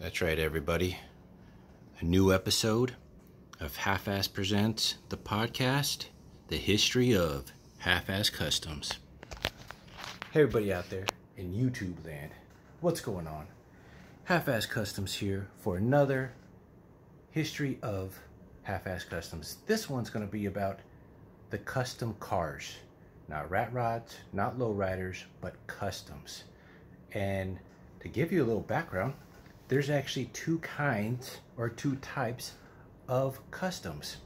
That's right, everybody. A new episode of Half Ass Presents the podcast, The History of Half Ass Customs. Hey, everybody out there in YouTube land, what's going on? Half Ass Customs here for another history of Half Ass Customs. This one's going to be about the custom cars. Not rat rods, not lowriders, but customs. And to give you a little background, there's actually two kinds or two types of customs.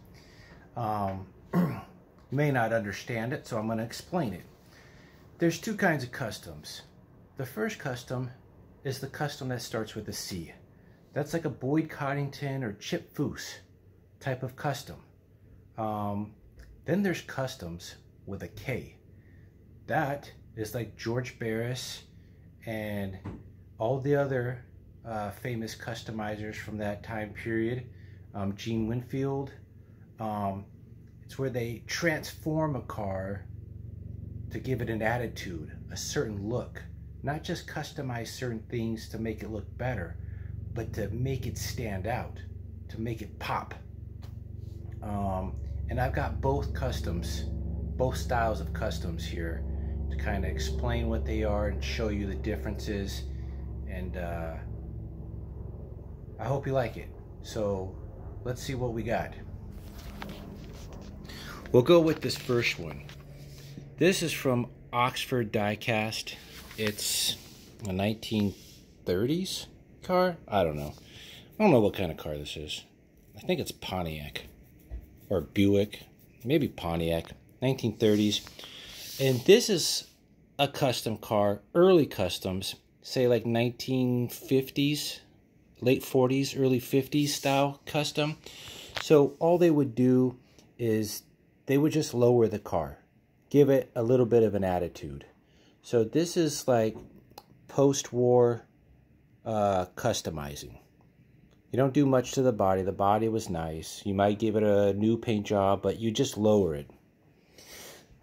Um, you may not understand it, so I'm going to explain it. There's two kinds of customs. The first custom is the custom that starts with a C. That's like a Boyd Coddington or Chip Foose type of custom. Um, then there's customs with a K. That is like George Barris and all the other uh, famous customizers from that time period. Um, Gene Winfield. Um, it's where they transform a car to give it an attitude, a certain look. Not just customize certain things to make it look better, but to make it stand out, to make it pop. Um, and I've got both customs, both styles of customs here to kind of explain what they are and show you the differences. And uh, I hope you like it. So let's see what we got. We'll go with this first one. This is from Oxford Diecast. It's a 1930s car. I don't know. I don't know what kind of car this is. I think it's Pontiac or Buick, maybe Pontiac, 1930s. And this is a custom car, early customs, say like 1950s, late 40s, early 50s style custom. So all they would do is they would just lower the car, give it a little bit of an attitude. So this is like post-war uh, customizing. You don't do much to the body. The body was nice. You might give it a new paint job, but you just lower it.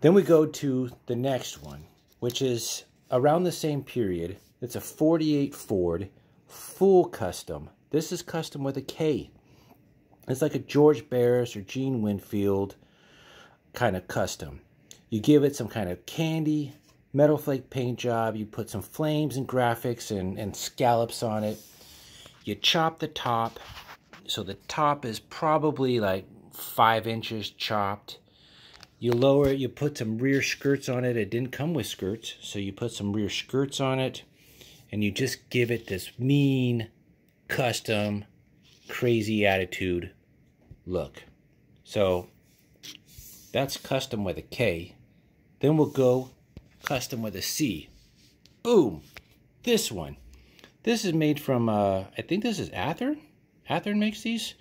Then we go to the next one, which is around the same period. It's a 48 Ford full custom. This is custom with a K. It's like a George Barris or Gene Winfield kind of custom. You give it some kind of candy, metal flake paint job. You put some flames and graphics and, and scallops on it. You chop the top. So the top is probably like five inches chopped. You lower it, you put some rear skirts on it. It didn't come with skirts, so you put some rear skirts on it and you just give it this mean, custom, crazy attitude look. So that's custom with a K. Then we'll go custom with a C. Boom. This one. This is made from, uh, I think this is Athearn. Athearn makes these.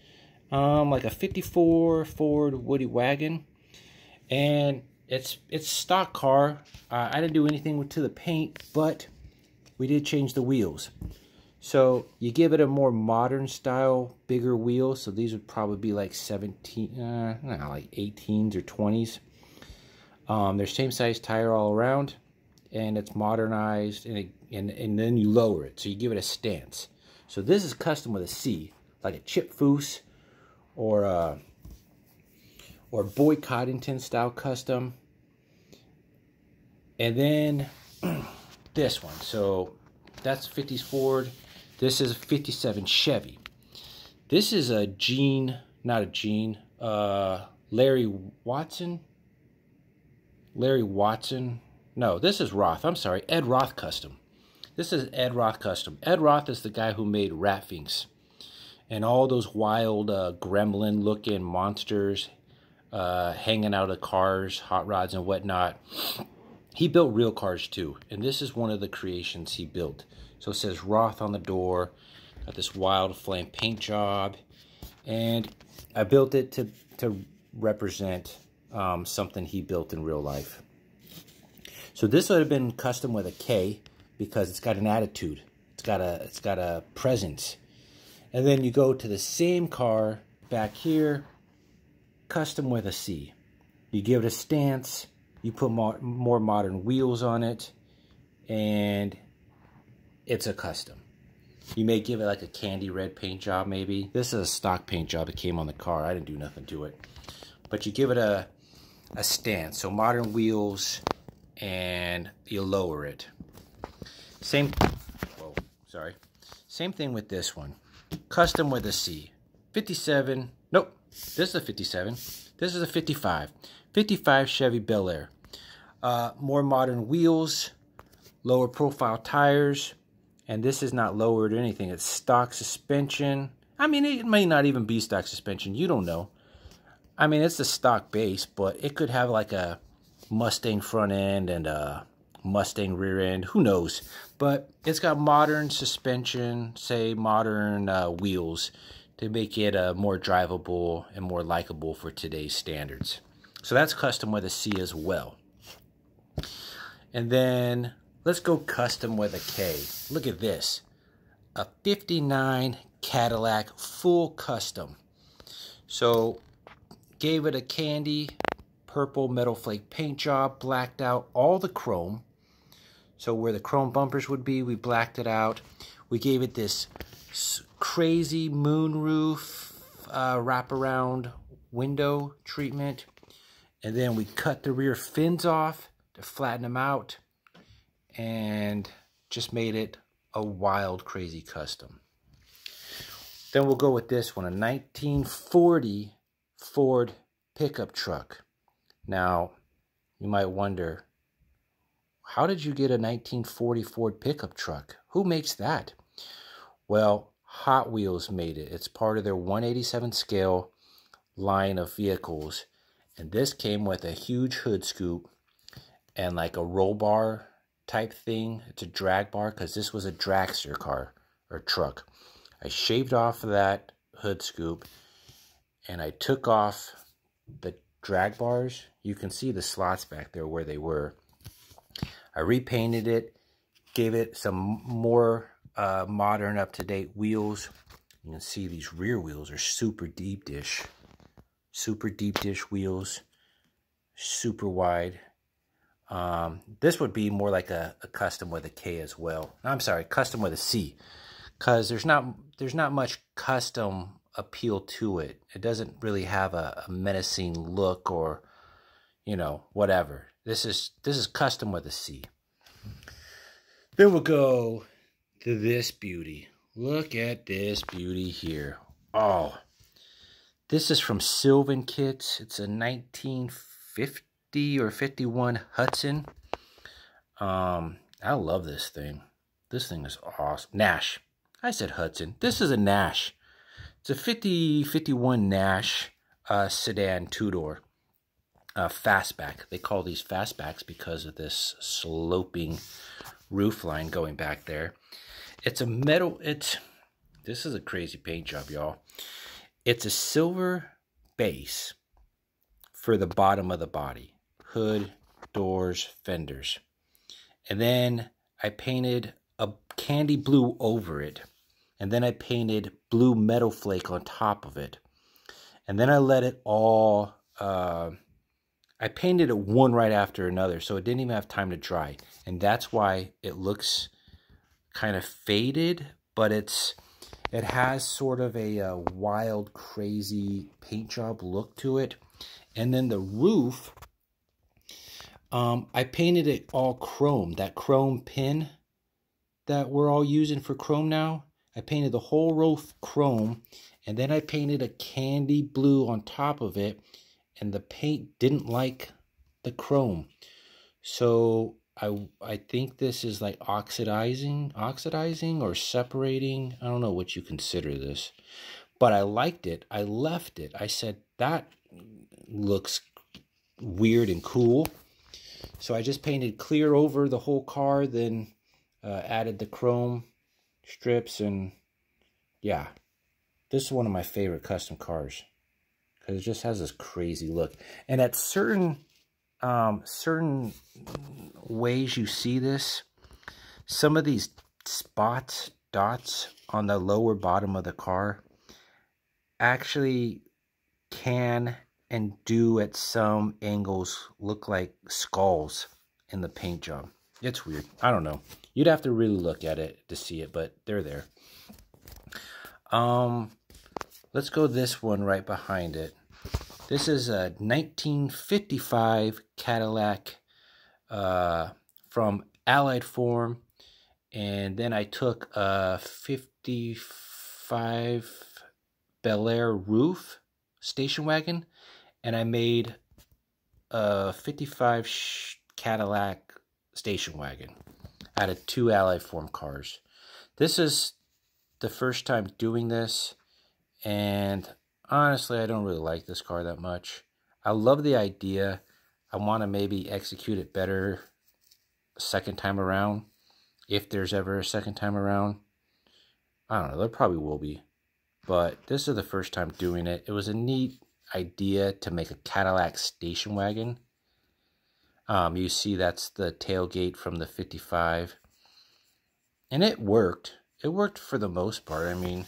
Um, like a 54 Ford Woody Wagon. And it's it's stock car. Uh, I didn't do anything to the paint, but we did change the wheels. So you give it a more modern style, bigger wheel. So these would probably be like 17, uh, like 18s or 20s. Um, they're same size tire all around, and it's modernized, and, it, and and then you lower it. So you give it a stance. So this is custom with a C, like a Chip Foose, or a, uh, or Boyd Coddington style custom. And then this one. So that's 50s Ford. This is a 57 Chevy. This is a Gene, not a Gene, uh, Larry Watson. Larry Watson. No, this is Roth. I'm sorry, Ed Roth Custom. This is Ed Roth Custom. Ed Roth is the guy who made Ratfinks and all those wild uh, gremlin looking monsters uh, hanging out of cars, hot rods, and whatnot. He built real cars too, and this is one of the creations he built. So it says Roth on the door, got this wild flame paint job, and I built it to, to represent um, something he built in real life. So this would have been custom with a K because it's got an attitude. It's got a it's got a presence. And then you go to the same car back here, custom with a C. You give it a stance, you put more, more modern wheels on it, and it's a custom. You may give it like a candy red paint job maybe. This is a stock paint job that came on the car. I didn't do nothing to it. But you give it a, a stance. So modern wheels and you lower it. Same, whoa, sorry. Same thing with this one. Custom with a C. 57, nope, this is a 57. This is a 55. 55 Chevy Bel Air. Uh, more modern wheels, lower profile tires, and this is not lowered or anything. It's stock suspension. I mean, it may not even be stock suspension. You don't know. I mean, it's the stock base, but it could have like a Mustang front end and a Mustang rear end. Who knows? But it's got modern suspension, say modern uh, wheels to make it uh, more drivable and more likable for today's standards. So that's custom with a C as well. And then let's go custom with a K. Look at this. A 59 Cadillac full custom. So gave it a candy purple metal flake paint job, blacked out all the chrome. So where the chrome bumpers would be, we blacked it out. We gave it this crazy moonroof uh, wraparound window treatment. And then we cut the rear fins off to flatten them out and just made it a wild, crazy custom. Then we'll go with this one, a 1940 Ford pickup truck. Now, you might wonder, how did you get a 1940 Ford pickup truck? Who makes that? Well, Hot Wheels made it. It's part of their 187 scale line of vehicles. And this came with a huge hood scoop and like a roll bar type thing. It's a drag bar because this was a dragster car or truck. I shaved off that hood scoop and I took off the drag bars. You can see the slots back there where they were. I repainted it, gave it some more uh, modern up-to-date wheels. You can see these rear wheels are super deep dish super deep dish wheels, super wide. Um, this would be more like a, a, custom with a K as well. I'm sorry, custom with a C, because there's not there's not much custom appeal to it. It doesn't really have a, a menacing look or you know whatever. This is this is custom with a C. Then we'll go to this beauty. Look at this beauty here. Oh, this is from Sylvan Kits. It's a 1950 or 51 Hudson. Um, I love this thing. This thing is awesome. Nash. I said Hudson. This is a Nash. It's a 50, 51 Nash uh, sedan two-door uh, fastback. They call these fastbacks because of this sloping roof line going back there. It's a metal, it's, this is a crazy paint job, y'all. It's a silver base for the bottom of the body. Hood, doors, fenders. And then I painted a candy blue over it. And then I painted blue metal flake on top of it. And then I let it all, uh, I painted it one right after another. So it didn't even have time to dry. And that's why it looks kind of faded, but it's it has sort of a, a uh, wild, crazy paint job look to it. And then the roof, um, I painted it all chrome. That chrome pin that we're all using for chrome now. I painted the whole roof chrome. And then I painted a candy blue on top of it. And the paint didn't like the chrome. So I I think this is like oxidizing, oxidizing or separating. I don't know what you consider this. But I liked it. I left it. I said that looks weird and cool. So I just painted clear over the whole car, then uh, added the chrome strips and yeah. This is one of my favorite custom cars because it just has this crazy look. And at certain um, certain ways you see this, some of these spots, dots on the lower bottom of the car actually can and do at some angles look like skulls in the paint job. It's weird. I don't know. You'd have to really look at it to see it, but they're there. Um, let's go this one right behind it. This is a 1955 Cadillac uh, from Alloy Form. And then I took a 55 Bel Air roof station wagon and I made a 55 Cadillac station wagon out of two Alloy Form cars. This is the first time doing this, and honestly, I don't really like this car that much. I love the idea. I want to maybe execute it better second time around, if there's ever a second time around. I don't know, there probably will be. But this is the first time doing it. It was a neat idea to make a Cadillac station wagon. Um, you see that's the tailgate from the 55. And it worked. It worked for the most part. I mean,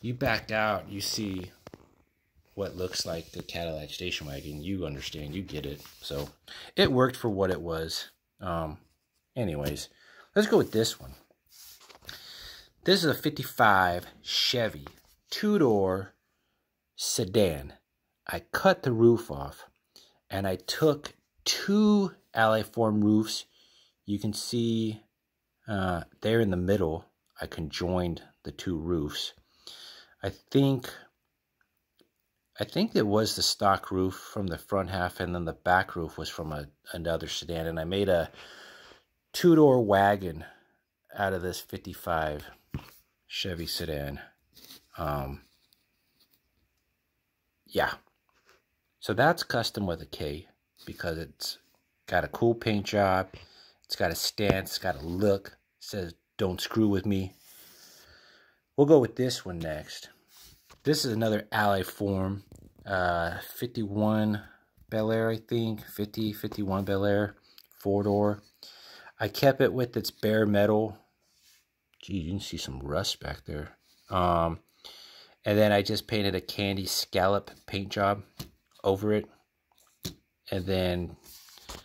you backed out, you see what looks like the Cadillac station wagon. You understand, you get it. So it worked for what it was. Um, anyways, let's go with this one. This is a 55 Chevy two-door sedan. I cut the roof off and I took two Alloy Form roofs. You can see uh, there in the middle, I conjoined the two roofs. I think I think it was the stock roof from the front half and then the back roof was from a, another sedan. And I made a two-door wagon out of this 55 Chevy sedan. Um, yeah. So that's custom with a K because it's got a cool paint job. It's got a stance, it's got a look. It says, don't screw with me. We'll go with this one next. This is another Alloy Form. Uh, 51 Bel Air, I think. 50, 51 Bel Air. Four-door. I kept it with its bare metal. Gee, you can see some rust back there. Um, and then I just painted a candy scallop paint job over it. And then you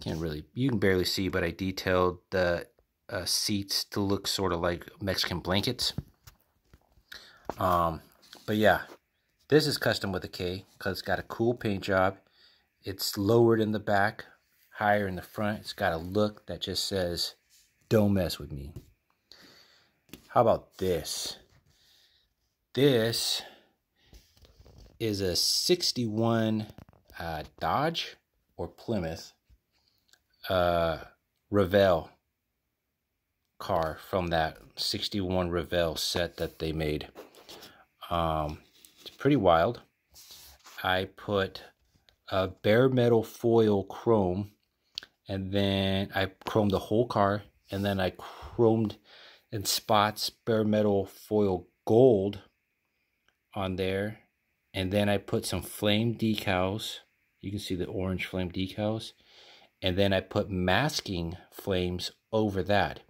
can't really, you can barely see, but I detailed the uh, seats to look sort of like Mexican blankets. Um, but yeah, this is custom with a K because it's got a cool paint job. It's lowered in the back, higher in the front. It's got a look that just says, don't mess with me. How about this? This is a 61 uh, Dodge or Plymouth uh, car from that 61 Revell set that they made. Um, it's pretty wild. I put a bare metal foil chrome and then I chromed the whole car and then I chromed in spots bare metal foil gold on there. And then I put some flame decals. You can see the orange flame decals. And then I put masking flames over that.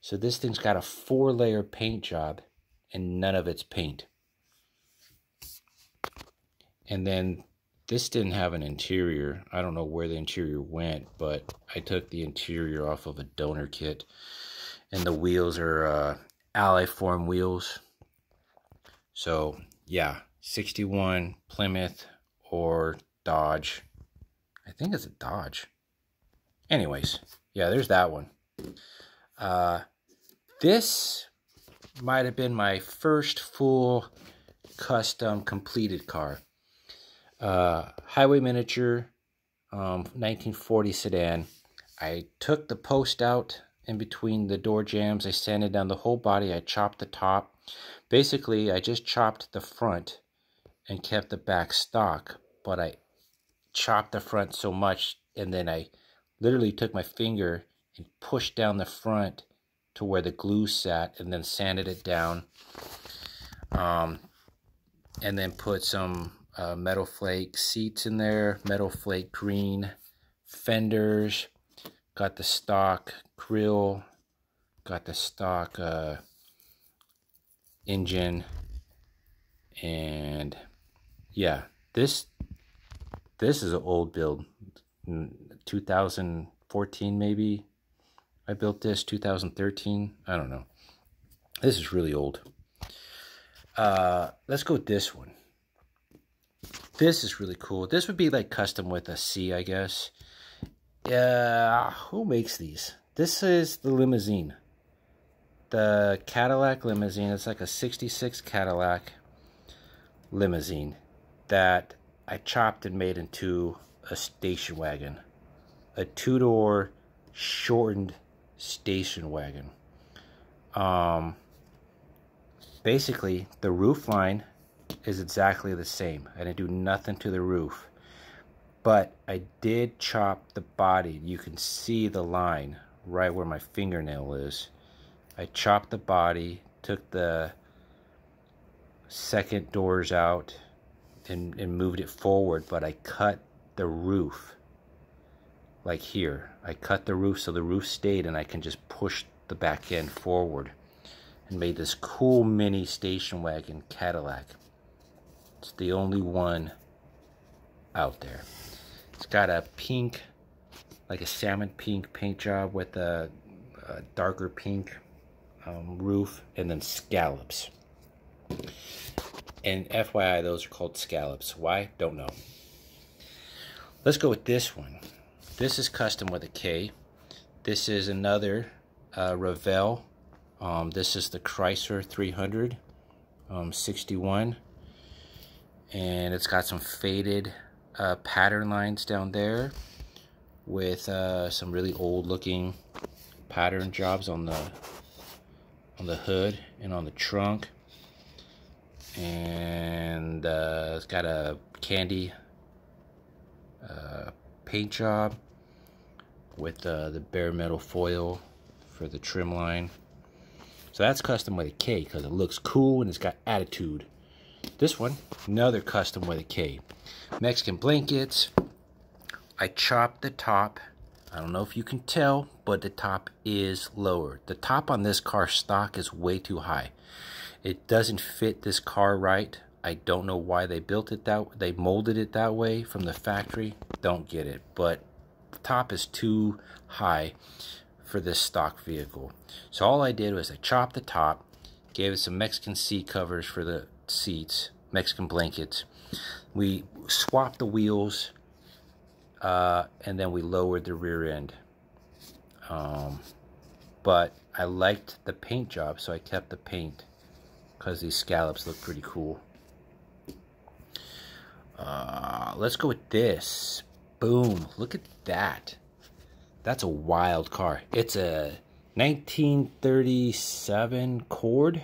So this thing's got a four layer paint job and none of it's paint. And then this didn't have an interior. I don't know where the interior went, but I took the interior off of a donor kit. And the wheels are uh, Alloy Form wheels. So yeah, 61 Plymouth or Dodge. I think it's a Dodge. Anyways, yeah, there's that one. Uh, this might have been my first full custom completed car. Uh, highway miniature, um, 1940 sedan. I took the post out in between the door jams. I sanded down the whole body. I chopped the top. Basically, I just chopped the front and kept the back stock, but I chopped the front so much and then I literally took my finger and pushed down the front to where the glue sat and then sanded it down. Um, and then put some uh, metal flake seats in there, metal flake green fenders, got the stock grill, got the stock uh, engine and yeah this this is an old build 2014 maybe I built this 2013. I don't know. This is really old. Uh, let's go with this one. This is really cool. This would be like custom with a C, I guess. Uh, who makes these? This is the limousine. The Cadillac limousine. It's like a 66 Cadillac limousine that I chopped and made into a station wagon. A two-door shortened station wagon. Um, basically, the roof line is exactly the same. I didn't do nothing to the roof. But I did chop the body. You can see the line right where my fingernail is. I chopped the body, took the second doors out and, and moved it forward, but I cut the roof like here. I cut the roof so the roof stayed and I can just push the back end forward and made this cool mini station wagon Cadillac. It's the only one out there. It's got a pink, like a salmon pink paint job with a, a darker pink um, roof and then scallops. And FYI, those are called scallops. Why? Don't know. Let's go with this one. This is custom with a K. This is another uh, Revell. Um, this is the Chrysler 300 um, 61 and it's got some faded uh, pattern lines down there with uh, some really old looking pattern jobs on the on the hood and on the trunk and uh, it's got a candy uh, paint job with uh, the bare metal foil for the trim line so that's custom with a K because it looks cool and it's got attitude this one, another custom with a K. Mexican blankets. I chopped the top. I don't know if you can tell, but the top is lower. The top on this car stock is way too high. It doesn't fit this car right. I don't know why they built it that they molded it that way from the factory. Don't get it, but the top is too high for this stock vehicle. So all I did was I chopped the top, gave it some Mexican seat covers for the seats, Mexican blankets. We swapped the wheels, uh, and then we lowered the rear end. Um, but I liked the paint job, so I kept the paint because these scallops look pretty cool. Uh, let's go with this. Boom. Look at that. That's a wild car. It's a 1937 Cord,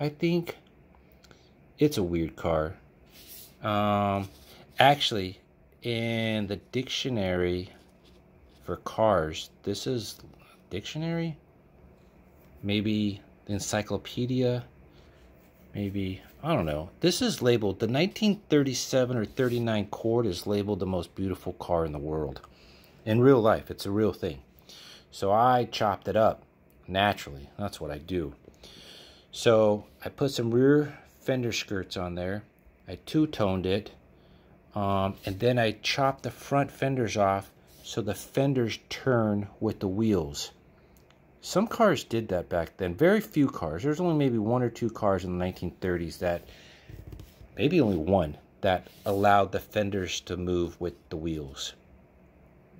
I think it's a weird car. Um, actually, in the dictionary for cars, this is dictionary? Maybe the encyclopedia? Maybe, I don't know. This is labeled, the 1937 or 39 Cord is labeled the most beautiful car in the world. In real life, it's a real thing. So I chopped it up naturally. That's what I do. So I put some rear fender skirts on there. I two-toned it. Um, and then I chopped the front fenders off so the fenders turn with the wheels. Some cars did that back then. Very few cars. There's only maybe one or two cars in the 1930s that, maybe only one, that allowed the fenders to move with the wheels.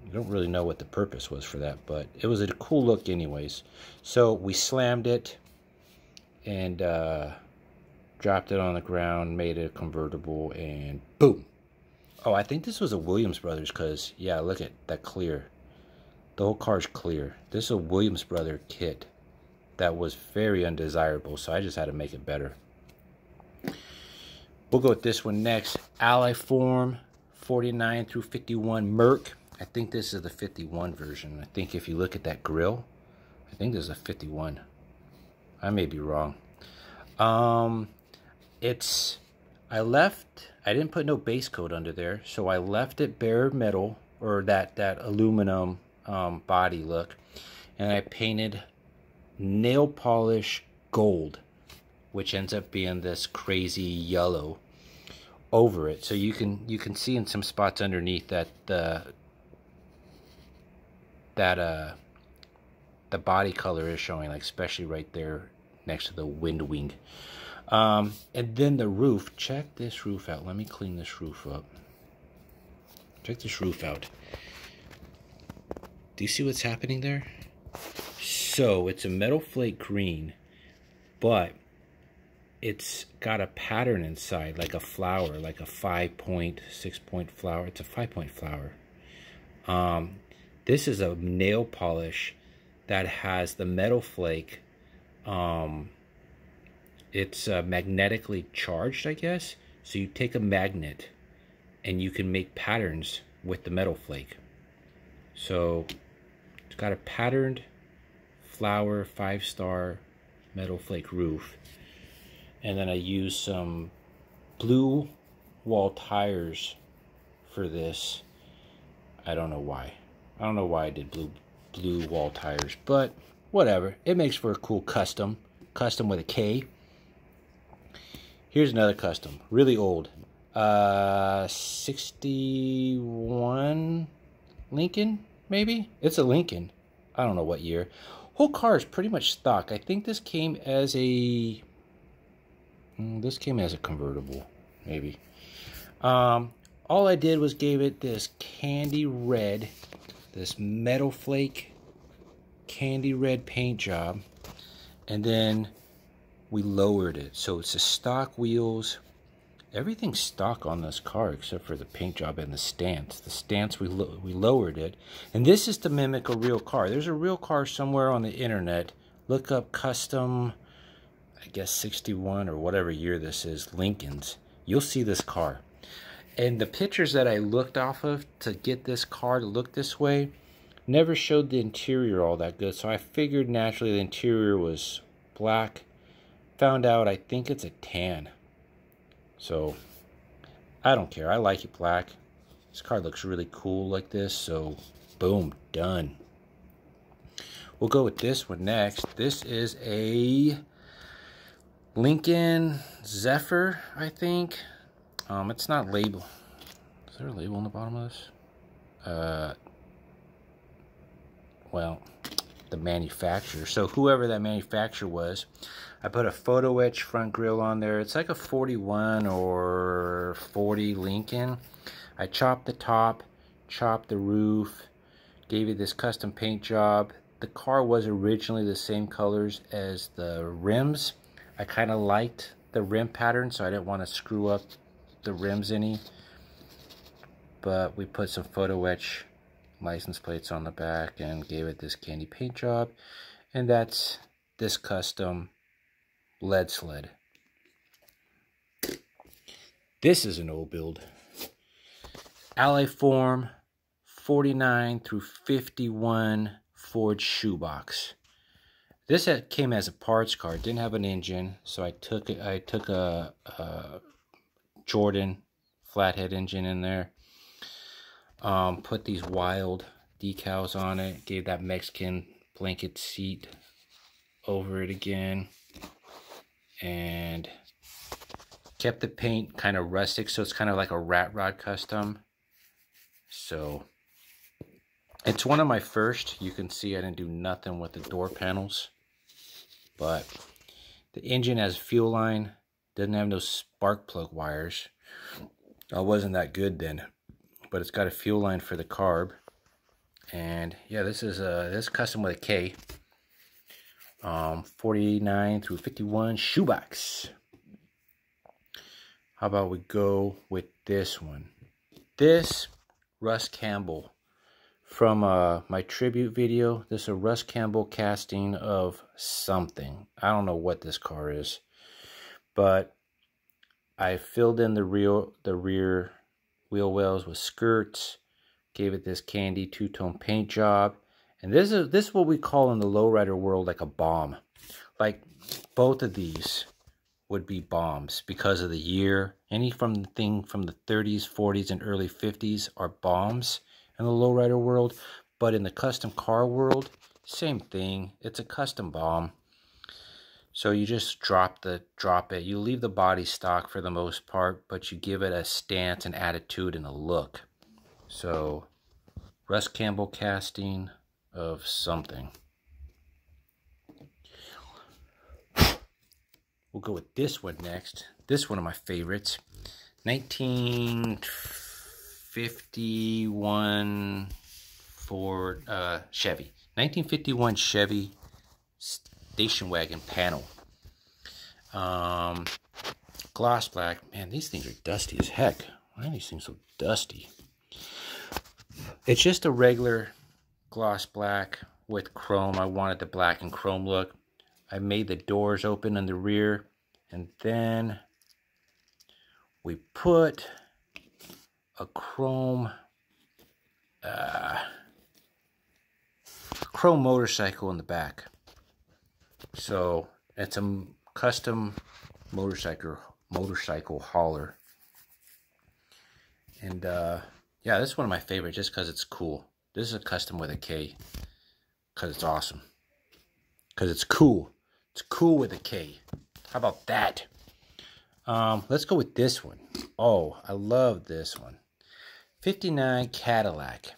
I don't really know what the purpose was for that, but it was a cool look anyways. So we slammed it and uh, dropped it on the ground, made it a convertible, and boom. Oh, I think this was a Williams Brothers because, yeah, look at that clear. The whole car's clear. This is a Williams Brother kit that was very undesirable, so I just had to make it better. We'll go with this one next. Alloy Form 49 through 51 Merc. I think this is the 51 version. I think if you look at that grill, I think this is a 51. I may be wrong. Um, it's I left I didn't put no base coat under there so I left it bare metal or that that aluminum um, body look and I painted nail polish gold which ends up being this crazy yellow over it so you can you can see in some spots underneath that the that uh the body color is showing, like especially right there next to the wind wing. Um, and then the roof, check this roof out. Let me clean this roof up. Check this roof out. Do you see what's happening there? So it's a metal flake green, but it's got a pattern inside, like a flower, like a five point, six point flower. It's a five point flower. Um, this is a nail polish that has the metal flake. Um, it's uh, magnetically charged, I guess. So you take a magnet and you can make patterns with the metal flake. So got a patterned flower five star metal flake roof. And then I use some blue wall tires for this. I don't know why. I don't know why I did blue blue wall tires, but whatever. It makes for a cool custom. Custom with a K. Here's another custom. Really old. Uh, 61 Lincoln, maybe? It's a Lincoln. I don't know what year. Whole car is pretty much stock. I think this came as a... Hmm, this came as a convertible, maybe. Um, all I did was gave it this candy red this metal flake candy red paint job and then we lowered it so it's the stock wheels everything's stock on this car except for the paint job and the stance the stance we lo we lowered it and this is to mimic a real car there's a real car somewhere on the internet look up custom i guess 61 or whatever year this is lincoln's you'll see this car and the pictures that I looked off of to get this car to look this way never showed the interior all that good. So I figured naturally the interior was black. Found out I think it's a tan. So I don't care. I like it black. This car looks really cool like this. So boom, done. We'll go with this one next. This is a Lincoln Zephyr, I think. Um, it's not label. Is there a label on the bottom of this? Uh, well, the manufacturer. So whoever that manufacturer was, I put a photo etch front grille on there. It's like a 41 or 40 Lincoln. I chopped the top, chopped the roof, gave it this custom paint job. The car was originally the same colors as the rims. I kind of liked the rim pattern, so I didn't want to screw up the rims any. But we put some photo etch license plates on the back and gave it this candy paint job. And that's this custom lead sled. This is an old build. Alloy Form 49 through 51 Ford shoebox. This came as a parts car. didn't have an engine, so I took. I took a, a Jordan flathead engine in there. Um, put these wild decals on it. Gave that Mexican blanket seat over it again. And kept the paint kind of rustic. So it's kind of like a rat rod custom. So it's one of my first. You can see I didn't do nothing with the door panels. But the engine has fuel line. Doesn't have no spark plug wires. I wasn't that good then. But it's got a fuel line for the carb. And yeah, this is a this is custom with a K. Um, 49 through 51 shoebox. How about we go with this one? This Russ Campbell from uh, my tribute video. This is a Russ Campbell casting of something. I don't know what this car is. But I filled in the rear, the rear wheel wells with skirts, gave it this candy two-tone paint job. And this is this is what we call in the lowrider world like a bomb. Like both of these would be bombs because of the year. Any from the thing from the 30s, 40s, and early 50s are bombs in the lowrider world. But in the custom car world, same thing. It's a custom bomb. So you just drop the drop it. You leave the body stock for the most part, but you give it a stance an attitude and a look. So Russ Campbell casting of something. We'll go with this one next. This one of my favorites. 1951 Ford uh, Chevy. 1951 Chevy station wagon panel. Um, gloss black. Man, these things are dusty as heck. Why are these things so dusty? It's just a regular gloss black with chrome. I wanted the black and chrome look. I made the doors open in the rear. And then we put a chrome uh, chrome motorcycle in the back. So it's a custom motorcycle motorcycle hauler. And uh, yeah, this is one of my favorites just because it's cool. This is a custom with a K because it's awesome. Because it's cool. It's cool with a K. How about that? Um, let's go with this one. Oh, I love this one. 59 Cadillac.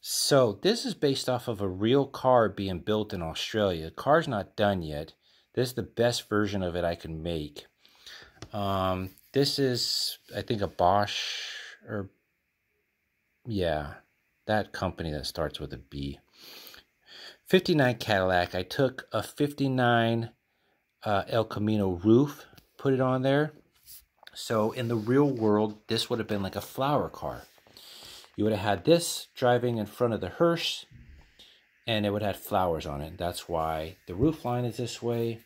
So this is based off of a real car being built in Australia. The car's not done yet. This is the best version of it I can make. Um, this is, I think, a Busch or yeah, that company that starts with a B. 59 Cadillac. I took a 59 uh, El Camino roof, put it on there. So in the real world, this would have been like a flower car. You would have had this driving in front of the hearse and it would have flowers on it. That's why the roof line is this way,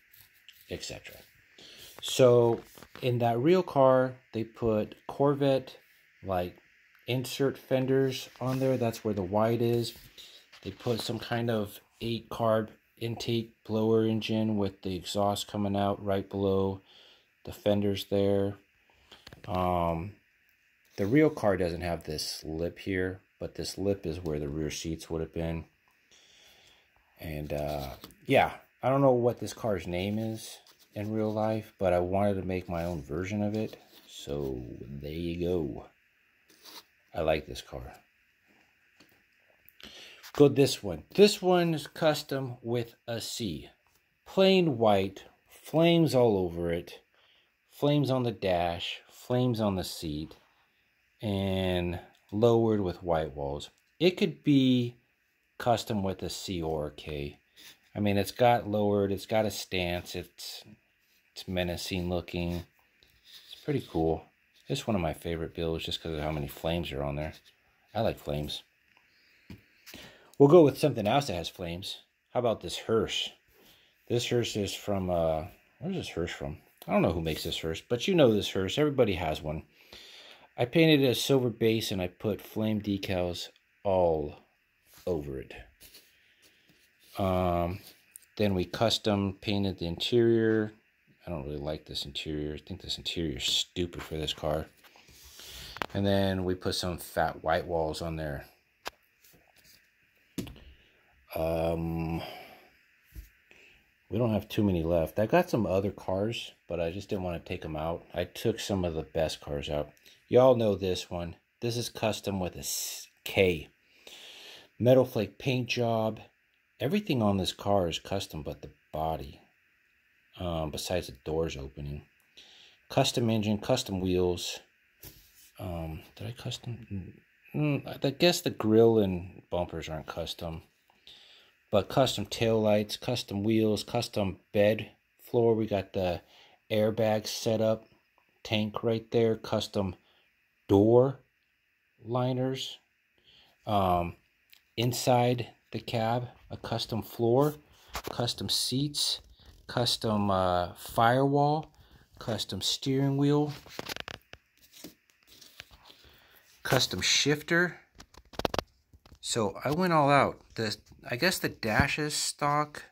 etc. So in that real car, they put Corvette like insert fenders on there. That's where the white is. They put some kind of eight carb intake blower engine with the exhaust coming out right below the fenders there. Um, the real car doesn't have this lip here, but this lip is where the rear seats would have been. And uh, yeah, I don't know what this car's name is in real life, but I wanted to make my own version of it. So there you go. I like this car. Go this one. This one is custom with a C. Plain white, flames all over it, flames on the dash, flames on the seat and lowered with white walls. It could be custom with a C or a K. I mean, it's got lowered, it's got a stance, it's it's menacing looking. It's pretty cool. It's one of my favorite builds just because of how many flames are on there. I like flames. We'll go with something else that has flames. How about this hearse? This hearse is from, uh, where's this hearse from? I don't know who makes this hearse, but you know this hearse. Everybody has one. I painted a silver base and I put flame decals all over it. Um, then we custom painted the interior. I don't really like this interior. I think this interior is stupid for this car. And then we put some fat white walls on there. Um, we don't have too many left. I got some other cars, but I just didn't want to take them out. I took some of the best cars out. Y'all know this one. This is custom with a K. Metal flake paint job. Everything on this car is custom but the body. Um, besides the doors opening. Custom engine, custom wheels. Um, did I custom? Mm, I guess the grill and bumpers aren't custom. But custom tail lights, custom wheels, custom bed floor. We got the airbags set up. Tank right there. Custom door liners. Um, inside the cab, a custom floor, custom seats, custom uh, firewall, custom steering wheel, custom shifter. So I went all out. The I guess the dash is stock.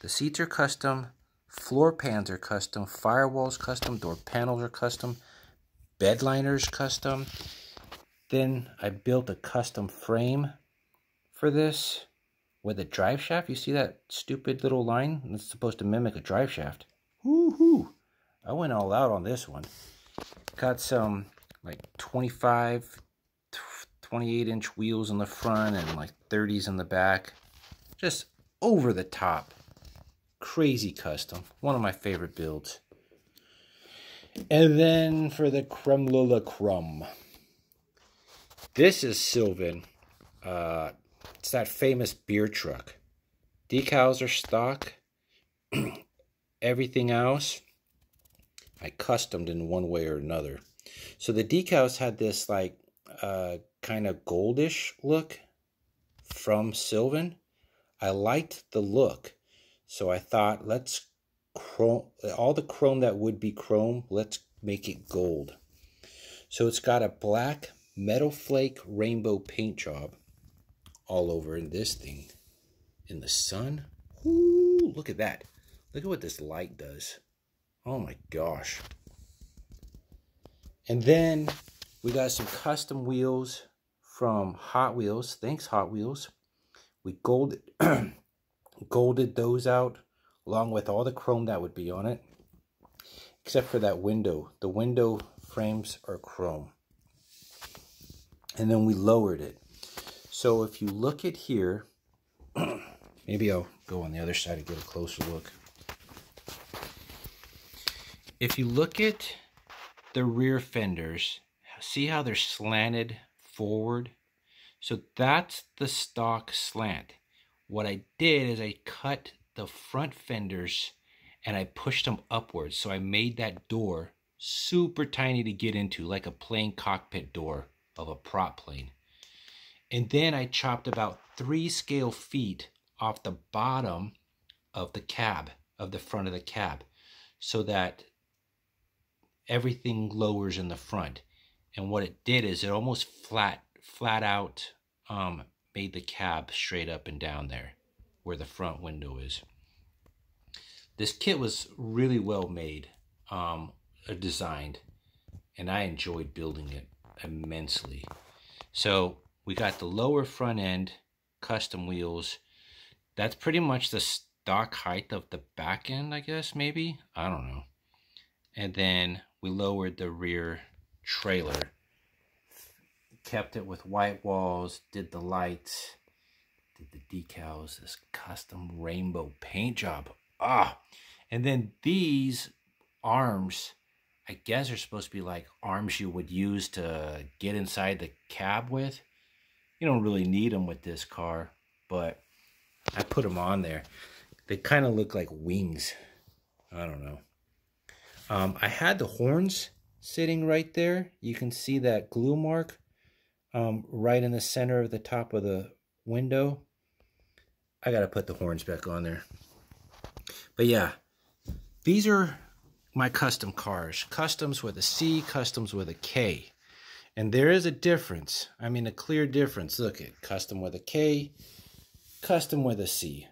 The seats are custom. Floor pans are custom. Firewalls custom. Door panels are custom bed liners custom. Then I built a custom frame for this with a drive shaft. You see that stupid little line? It's supposed to mimic a drive shaft. Woohoo! I went all out on this one. Got some like 25, 28 inch wheels in the front and like 30s in the back. Just over the top. Crazy custom. One of my favorite builds. And then for the creme la crumb. This is Sylvan. Uh, it's that famous beer truck. Decals are stock. Everything else, I customed in one way or another. So the decals had this like uh, kind of goldish look from Sylvan. I liked the look. So I thought, let's chrome, all the chrome that would be chrome, let's make it gold. So it's got a black metal flake rainbow paint job all over in this thing. In the sun. Ooh, look at that. Look at what this light does. Oh my gosh. And then we got some custom wheels from Hot Wheels. Thanks, Hot Wheels. We gold golded those out along with all the chrome that would be on it. Except for that window. The window frames are chrome. And then we lowered it. So if you look at here, maybe I'll go on the other side and get a closer look. If you look at the rear fenders, see how they're slanted forward? So that's the stock slant. What I did is I cut the front fenders and I pushed them upwards. So I made that door super tiny to get into, like a plane cockpit door of a prop plane. And then I chopped about three scale feet off the bottom of the cab, of the front of the cab, so that everything lowers in the front. And what it did is it almost flat, flat out um, made the cab straight up and down there where the front window is. This kit was really well made, um, uh, designed, and I enjoyed building it immensely. So we got the lower front end, custom wheels. That's pretty much the stock height of the back end, I guess, maybe. I don't know. And then we lowered the rear trailer. Kept it with white walls, did the lights, did the decals, this custom rainbow paint job. Ah, and then these arms, I guess are supposed to be like arms you would use to get inside the cab with. You don't really need them with this car, but I put them on there. They kind of look like wings. I don't know. Um, I had the horns sitting right there. You can see that glue mark um, right in the center of the top of the window. I got to put the horns back on there. But yeah, these are my custom cars. Customs with a C, customs with a K. And there is a difference. I mean, a clear difference. Look at custom with a K, custom with a C.